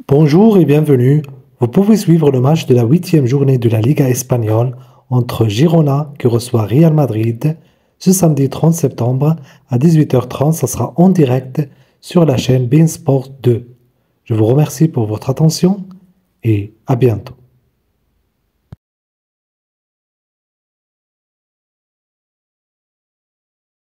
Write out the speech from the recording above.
Bonjour et bienvenue. Vous pouvez suivre le match de la huitième journée de la Liga espagnole entre Girona qui reçoit Real Madrid ce samedi 30 septembre à 18h30. Ça sera en direct sur la chaîne Beansport 2. Je vous remercie pour votre attention et à bientôt.